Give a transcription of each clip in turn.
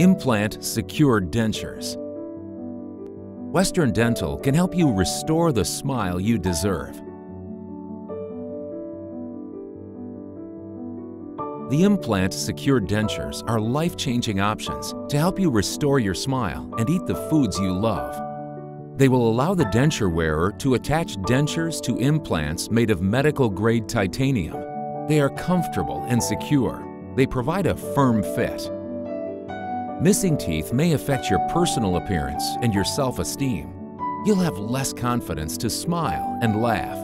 Implant Secure Dentures Western Dental can help you restore the smile you deserve. The implant secured dentures are life-changing options to help you restore your smile and eat the foods you love. They will allow the denture wearer to attach dentures to implants made of medical-grade titanium. They are comfortable and secure. They provide a firm fit Missing teeth may affect your personal appearance and your self-esteem. You'll have less confidence to smile and laugh.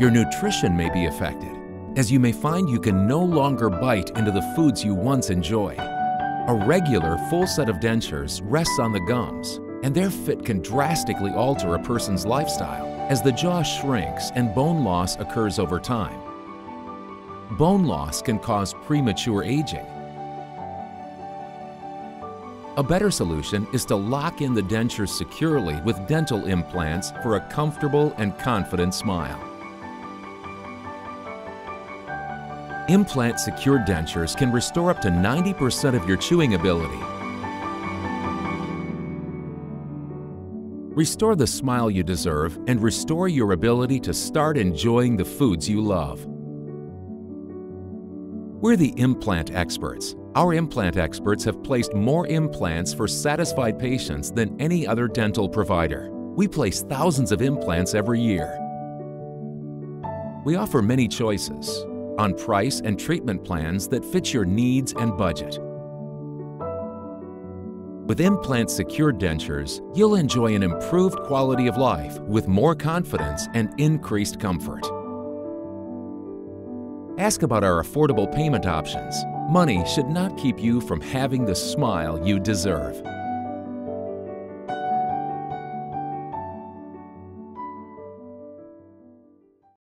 Your nutrition may be affected, as you may find you can no longer bite into the foods you once enjoyed. A regular full set of dentures rests on the gums, and their fit can drastically alter a person's lifestyle as the jaw shrinks and bone loss occurs over time. Bone loss can cause premature aging, a better solution is to lock in the dentures securely with dental implants for a comfortable and confident smile. Implant secured dentures can restore up to 90% of your chewing ability. Restore the smile you deserve and restore your ability to start enjoying the foods you love. We're the implant experts our implant experts have placed more implants for satisfied patients than any other dental provider. We place thousands of implants every year. We offer many choices on price and treatment plans that fit your needs and budget. With implant secured dentures, you'll enjoy an improved quality of life with more confidence and increased comfort. Ask about our affordable payment options Money should not keep you from having the smile you deserve.